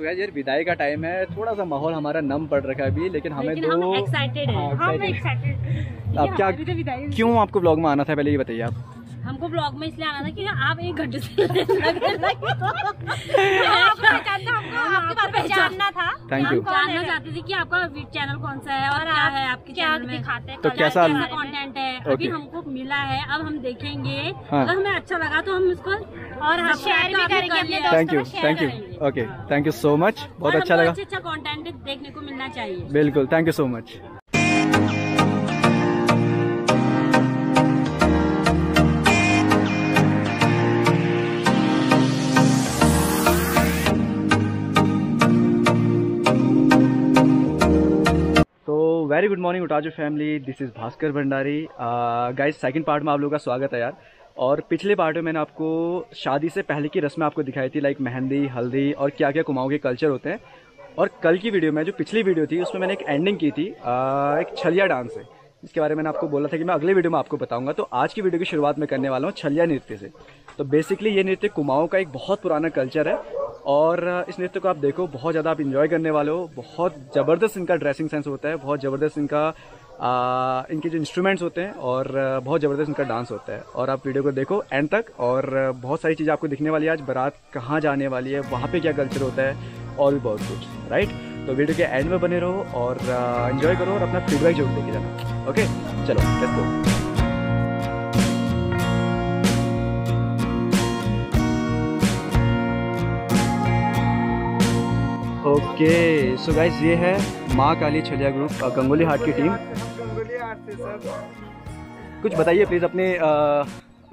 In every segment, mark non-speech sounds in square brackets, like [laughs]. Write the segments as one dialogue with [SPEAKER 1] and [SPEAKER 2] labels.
[SPEAKER 1] सो यार विदाई का टाइम है थोड़ा सा माहौल हमारा नम पड़ रखा है अभी लेकिन हमें
[SPEAKER 2] लेकिन
[SPEAKER 1] दो
[SPEAKER 2] हम एक्साइटेड
[SPEAKER 1] हाँ,
[SPEAKER 2] हम एक्साइटेड
[SPEAKER 1] अब क्या क्यों आपको ब्लॉग में आना था पहले ये बताइए आप।
[SPEAKER 2] हमको ब्लॉग में इसलिए आना था कि आप एक घंटे से लगे लगे तो आपको पहचानना हमको आपके बारे में जानना था।
[SPEAKER 1] Thank you.
[SPEAKER 2] हम जानना चाहते थे कि आपका चैनल कौन सा है और क्या है आपके
[SPEAKER 3] क्या
[SPEAKER 2] चैनल में।
[SPEAKER 3] दिखाते हैं
[SPEAKER 1] तो कैसा
[SPEAKER 2] कंटेंट है? अभी हमको मिला है अब हम देखेंगे।
[SPEAKER 1] हाँ।
[SPEAKER 2] अगर हमें अच्छा लगा तो हम इसको और हम
[SPEAKER 3] share भी करेंगे अपने दोस्तों
[SPEAKER 1] thank you thank you okay. Thank you so much बहुत अच्छा लगा।
[SPEAKER 2] अच्छा अच्छा कंटेंट देखने को मिलना चाहिए।
[SPEAKER 1] बिल्कुल thank you so much very good morning उटाजो family. This is Bhaskar Bhandari. Guys second part में आप लोगों का स्वागत है यार। और पिछले पार्ट में मैंने आपको शादी से पहले की रस्में आपको दिखाई थी लाइक मेहंदी हल्दी और क्या क्या कुमाऊँ के कल्चर होते हैं। और कल की वीडियो में जो पिछली वीडियो थी उसमें मैंने एक एंडिंग की थी आ, एक छलिया डांस से इसके बारे में मैंने आपको बोला था कि मैं अगले वीडियो में आपको बताऊँगा। तो आज की वीडियो की शुरुआत में करने वाला हूँ छलिया नृत्य से। तो बेसिकली ये नृत्य कुमाऊँ का एक बहुत पुराना कल्चर है। और इस नृत्य को आप देखो बहुत ज़्यादा आप इंजॉय करने वाले हो। बहुत ज़बरदस्त इनका ड्रेसिंग सेंस होता है बहुत ज़बरदस्त इनका आ, इनके जो इंस्ट्रूमेंट्स होते हैं और बहुत ज़बरदस्त इनका डांस होता है। और आप वीडियो को देखो एंड तक और बहुत सारी चीज़ें आपको दिखने वाली है। आज बारात कहाँ जाने वाली है वहाँ पे क्या कल्चर होता है और भी बहुत कुछ राइट तो वीडियो के एंड में बने रहो और एंजॉय करो और अपना फीडबैक ज़रूर देके जाना। ओके चलो let's go okay so guys ये है माँ काली छलिया ग्रुप गंगोली हाट की टीम गंगोली हाट से सर कुछ बताइए प्लीज़ अपने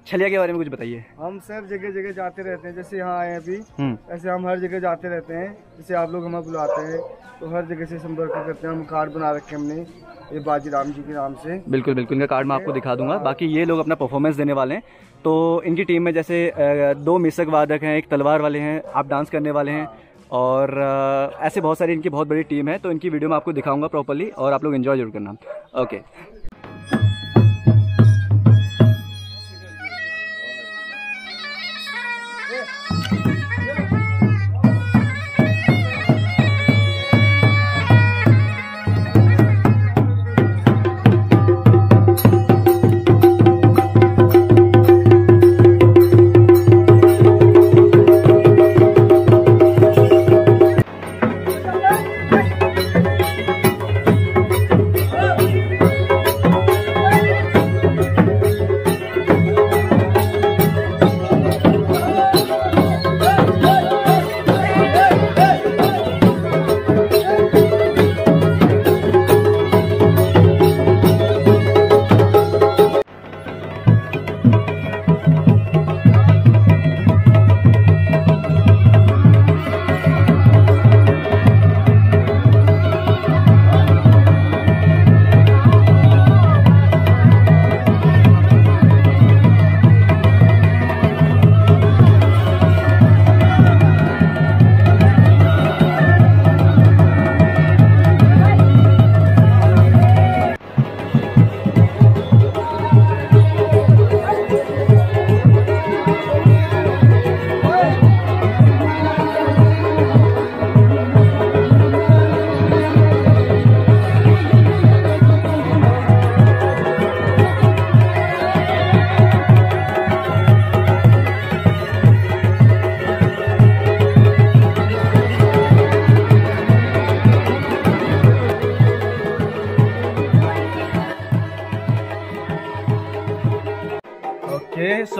[SPEAKER 1] छलिया के बारे में कुछ बताइए।
[SPEAKER 4] हम सर जगह जगह जाते रहते हैं जैसे यहाँ आए अभी
[SPEAKER 1] हम्म।
[SPEAKER 4] ऐसे हम हर जगह जाते रहते हैं जैसे आप लोग हमें बुलाते हैं तो हर जगह से संपर्क करते हैं हम कार्ड बना रखे हैं हमने ये बाजी राम जी के नाम से।
[SPEAKER 1] बिल्कुल बिल्कुल इनका कार्ड मैं आपको दिखा दूँगा। बाकी ये लोग अपना परफॉर्मेंस देने वाले हैं। तो इनकी टीम में जैसे दो मिसक वादक हैं एक तलवार वाले हैं आप डांस करने वाले हैं। और ऐसे बहुत सारी इनकी बहुत बड़ी टीम है तो इनकी वीडियो मैं आपको दिखाऊँगा प्रॉपरली और आप लोग इन्जॉय ज़रूर करना। ओके।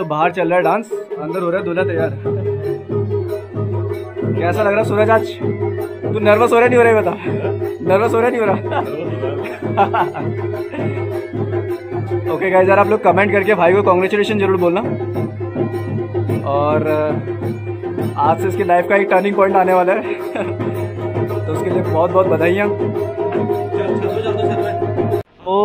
[SPEAKER 1] बाहर चल रहा है डांस। अंदर हो रहा है दूल्हा तैयार। कैसा लग रहा सूरज आज? तू नर्वस हो रहा नहीं हो रहा बता। नर्वस हो रहा नहीं हो रहा? [laughs] ओके गाइस यार आप लोग कमेंट करके भाई को कॉन्ग्रेचुलेशन ज़रूर बोलना। और, आज से इसकी लाइफ का एक टर्निंग पॉइंट आने वाला है। [laughs] तो उसके लिए बहुत बहुत बधाइयाँ।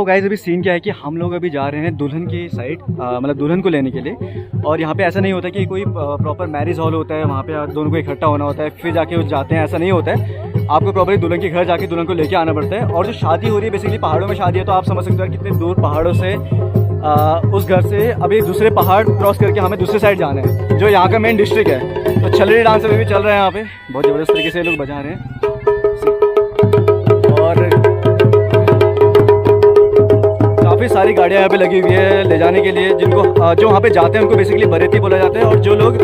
[SPEAKER 1] तो गाइज़ अभी सीन क्या है कि हम लोग अभी जा रहे हैं दुल्हन की साइड मतलब दुल्हन को लेने के लिए। और यहाँ पे ऐसा नहीं होता कि कोई प्रॉपर मैरिज हॉल होता है वहाँ पे दोनों को इकट्ठा होना होता है फिर जाके वो जाते हैं ऐसा नहीं होता है। आपको प्रॉपरली दुल्हन के घर जाके दुल्हन को लेके आना पड़ता है। और जो शादी हो रही है बेसिकली पहाड़ों में शादी है तो आप समझ सकते हो कितने दूर पहाड़ों से आ, उस घर से अभी दूसरे पहाड़ क्रॉस करके हमें दूसरे साइड जाना है जो यहाँ का मेन डिस्ट्रिक्ट है। तो छलरी डांस अभी भी चल रहा है यहाँ पे। बहुत ज़बरदस्त तरीके से लोग बजा रहे हैं। काफ़ी सारी गाड़ियाँ यहाँ पे लगी हुई है ले जाने के लिए, जिनको जो वहाँ पे जाते हैं, उनको बेसिकली बरेती बोला जाता है और जो लोग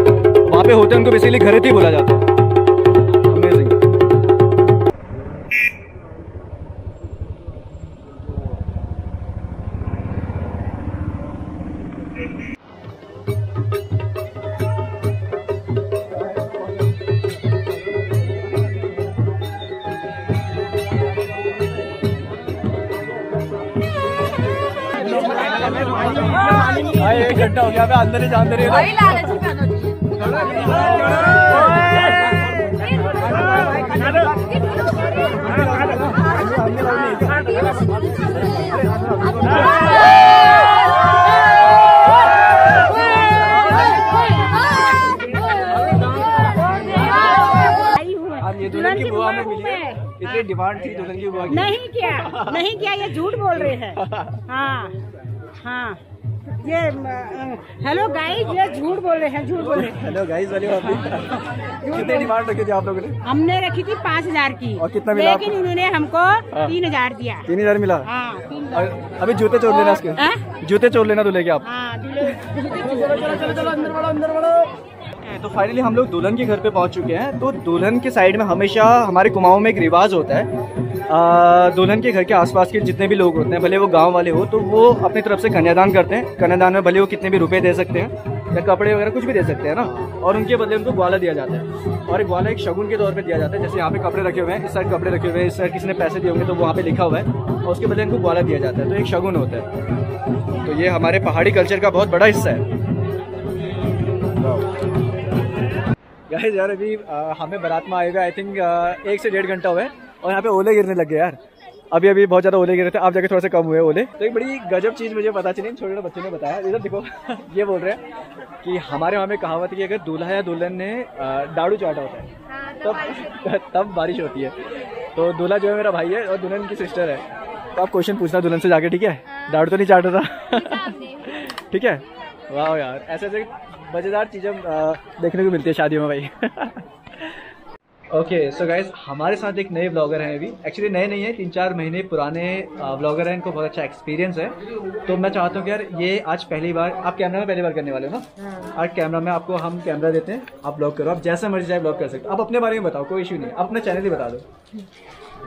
[SPEAKER 1] वहाँ पे होते हैं, उनको बेसिकली घरेती बोला जाता है। एक घंटा हो गया अंदर ही जानते रहे दुल्हन की बुआ में मिली है। इतनी डिमांड थी दुल्हन की बुआ की।
[SPEAKER 3] नहीं किया नहीं किया ये झूठ बोल रहे हैं। [laughs] हाँ हाँ। ये हेलो गाइस ये झूठ बोल रहे हैं झूठ बोल रहे हैं।
[SPEAKER 1] हेलो गाइस वाली बात कितनी डिमांड रखी थी आप लोगों ने?
[SPEAKER 3] हमने रखी थी पाँच हज़ार की।
[SPEAKER 1] और कितना मिला
[SPEAKER 3] लेकिन उन्होंने हमको तीन हज़ार दिया।
[SPEAKER 1] तीन हज़ार मिला?
[SPEAKER 3] हाँ
[SPEAKER 1] अभी जूते चोर लेना इसके।
[SPEAKER 3] हाँ?
[SPEAKER 1] जूते चोर लेना दूल्हे के आप।
[SPEAKER 3] हाँ
[SPEAKER 1] तो फाइनली हम लोग दुल्हन के घर पे पहुँच चुके हैं। तो दुल्हन के साइड में हमेशा हमारे कुमाऊं में एक रिवाज होता है। दुल्हन के घर के आसपास के जितने भी लोग होते हैं, भले वो गाँव वाले हो तो वो अपनी तरफ़ से कन्यादान करते हैं। कन्यादान में भले वो कितने भी रुपए दे सकते हैं या कपड़े वगैरह कुछ भी दे सकते हैं ना, और उनके बदले उनको ग्वाला दिया जाता है। और एक ग्वाला एक शगुन के तौर पर दिया जाता है, जैसे यहाँ पे कपड़े रखे हुए हैं, इस साइड कपड़े रखे हुए हैं, इस साइड किसी ने पैसे दिए होंगे तो वहाँ पे लिखा हुआ है, और उसके बदले इनको ग्वाला दिया जाता है तो एक शगुन होता है। तो ये हमारे पहाड़ी कल्चर का बहुत बड़ा हिस्सा है। यार अभी हमें बारात में आएगा आई थिंक एक से डेढ़ घंटा हुआ है। और यहाँ पे ओले गिरने लग गए यार। अभी अभी बहुत ज़्यादा ओले गिर रहे थे आप जाके थोड़ा सा कम हुए ओले। तो एक बड़ी गजब चीज़ मुझे पता चली छोटे छोटे बच्चों ने बताया। इधर देखो [laughs] ये बोल रहे हैं कि हमारे वहाँ में कहावत की अगर दूल्हा या दुल्हन ने दाड़ू चाटा होता है। तब [laughs] तब बारिश होती है। तो दूल्हा जो है मेरा भाई है और दुल्हन की सिस्टर है। तो आप क्वेश्चन पूछना दुल्हन से जाके ठीक है? दाड़ू तो नहीं चाटा था। [laughs] ठीक है? वाह यार ऐसे ऐसे मज़ेदार चीज़ें देखने को मिलती है शादियों में भाई। ओके सो गाइज़ हमारे साथ एक नए ब्लॉगर हैं अभी। एक्चुअली नए नहीं है तीन चार महीने पुराने ब्लॉगर हैं इनको बहुत अच्छा एक्सपीरियंस है। तो मैं चाहता हूँ कि यार ये आज पहली बार आप कैमरा में पहली बार करने वाले हो ना? आज कैमरा में आपको हम कैमरा देते हैं आप ब्लॉग करो आप जैसा मर्ज़ी चाहे ब्लॉग कर सकते हो। आप अपने बारे में बताओ कोई इशू नहीं अपना चैनल ही बता दो।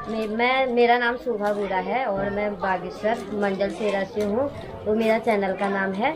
[SPEAKER 5] मैं मैं मेरा नाम शोभा बुरा है और मैं बागेश्वर मंडल सेरा से हूँ। तो मेरा चैनल का नाम है।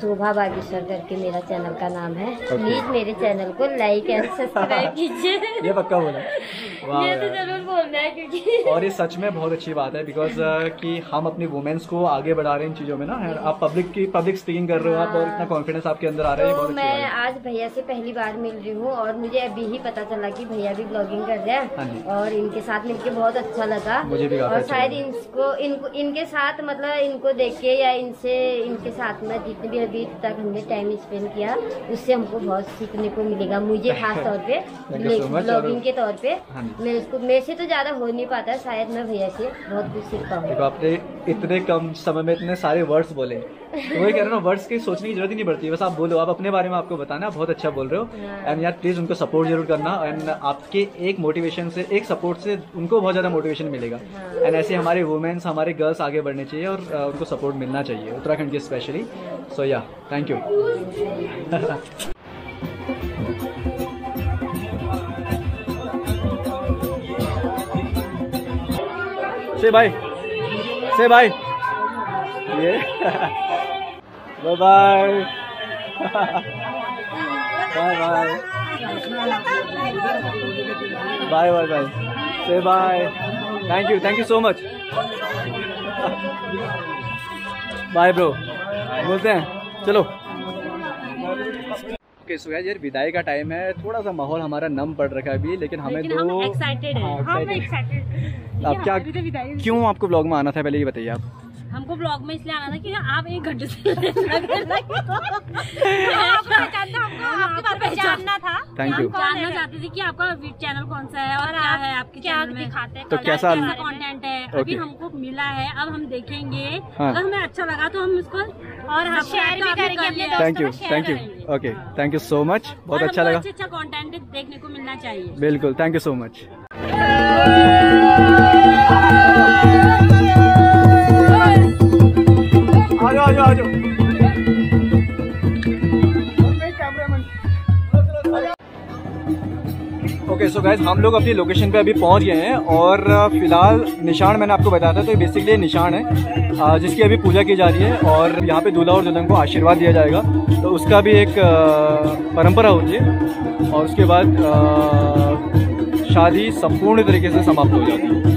[SPEAKER 5] शोभा बागेश्वर करके मेरा चैनल का नाम है। प्लीज़ मेरे चैनल को लाइक एंड सब्सक्राइब [laughs] कीजिए।
[SPEAKER 1] ये पक्का बोला। [laughs]
[SPEAKER 5] ये तो ज़रूर बोलना है क्योंकि
[SPEAKER 1] और ये सच में बहुत अच्छी बात है बिकॉज़ uh, कि हम अपनी वुमेन्स को आगे बढ़ा रहे हैं इन चीज़ों में ना यार, आप पब्लिक की पब्लिक स्पीकिंग कर रहे हो आप और इतना कॉन्फिडेंस आपके अंदर आ रहा है
[SPEAKER 5] तो
[SPEAKER 1] बहुत
[SPEAKER 5] मैं आज भैया से पहली बार मिल रही हूँ और मुझे अभी ही पता चला कि भैया भी ब्लॉगिंग कर रहे
[SPEAKER 1] हाँ
[SPEAKER 5] हैं और इनके साथ मिलके बहुत अच्छा लगा।
[SPEAKER 1] मुझे भी
[SPEAKER 5] और
[SPEAKER 1] अच्छा
[SPEAKER 5] शायद इनको इनको इनके साथ मतलब इनको देख के या इनसे इनके साथ में जितने भी अभी तक हमने टाइम स्पेंड किया उससे हमको बहुत सीखने को मिलेगा। मुझे खास [laughs] तौर पे ब्लॉगिंग के तौर पे
[SPEAKER 1] हाँ।
[SPEAKER 5] मैं इसको मेरे से तो ज़्यादा हो नहीं पाता शायद मैं भैया से बहुत कुछ सीख पाऊँगी
[SPEAKER 1] देखो आपने इतने कम समय में इतने सारे वर्ड्स बोले। तो वही कह रहे हो वर्ड्स की सोचने की ज़रूरत ही नहीं पड़ती बस आप बोलो आप अपने बारे में आपको बताना बहुत अच्छा बोल रहे हो। एंड यार प्लीज़ उनको सपोर्ट ज़रूर करना एंड आपके एक मोटिवेशन से एक सपोर्ट से उनको बहुत ज़्यादा मोटिवेशन मिलेगा। एंड ऐसे हमारे वुमेन्स हमारे गर्ल्स आगे बढ़ने चाहिए और उनको सपोर्ट मिलना चाहिए उत्तराखंड की specially so yeah thank you say bye say bye ये। Bye bye bye bye bye bye bye say bye thank you thank you so much bye bro बोलते हैं। चलो। ओके सो यार विदाई का टाइम है थोड़ा सा माहौल हमारा नम पड़ रखा है अभी लेकिन हमें
[SPEAKER 2] लेकिन
[SPEAKER 1] दो
[SPEAKER 2] हम एक्साइटेड
[SPEAKER 1] हाँ, आप क्या क्यों आपको ब्लॉग में आना था? पहले ये बताइए आप।
[SPEAKER 2] हमको ब्लॉग में इसलिए आना था कि आप एक घंटे से लगे [laughs] तो पहचानना था।
[SPEAKER 1] You.
[SPEAKER 2] जानना चाहते थे कि आपका चैनल कौन सा है और क्या है आपके
[SPEAKER 3] क्या
[SPEAKER 2] चैनल में।
[SPEAKER 3] दिखाते हैं
[SPEAKER 1] तो कैसा
[SPEAKER 2] कंटेंट है? अभी हमको मिला है अब हम देखेंगे।
[SPEAKER 1] हाँ।
[SPEAKER 2] अगर हमें अच्छा लगा तो हम उसको और शेयर भी करेंगे
[SPEAKER 1] thank you thank you okay thank you so much बहुत अच्छा लगा.
[SPEAKER 2] अच्छा अच्छा कंटेंट देखने को मिलना चाहिए।
[SPEAKER 1] बिल्कुल thank you so much okay so guys हम लोग अपनी लोकेशन पे अभी पहुँच गए हैं और फ़िलहाल निशान मैंने आपको बताया था तो बेसिकली निशान है जिसकी अभी पूजा की जा रही है और यहाँ पे दूल्हा और दुल्हन को आशीर्वाद दिया जाएगा। तो उसका भी एक परंपरा होती है और उसके बाद शादी संपूर्ण तरीके से समाप्त हो जाती है।